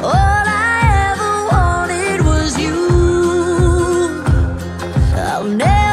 All I ever wanted was you. I'll never.